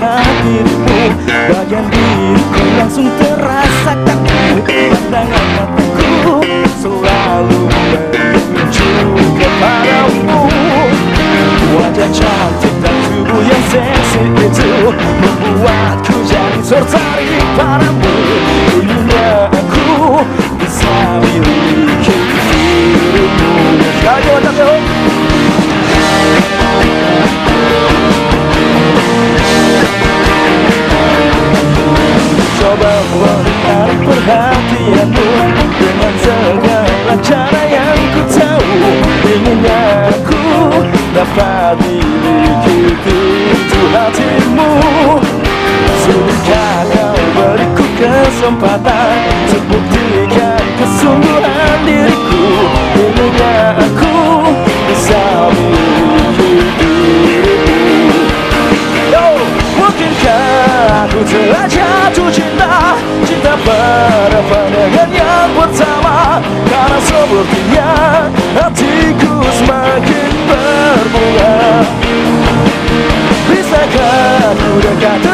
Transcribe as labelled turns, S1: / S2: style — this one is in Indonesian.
S1: hadirmu Bagian diriku langsung terasa kaku. Pandangan mataku selalu menuju kepadamu Wajah cantik dan tubuh yang seksi itu Membuatku jadi tertarik padamu perhatianmu Dengan segala cara yang ku tahu. Inginnya aku dapat miliki pintu hatimu. Sudahkah kau beriku kesempatan Untuk buktikan kesungguhan diriku aku telah jatuh cinta Cinta pada pandangan yang pertama. Karena sepertinya hatiku semakin berbunga Bisakah aku dekat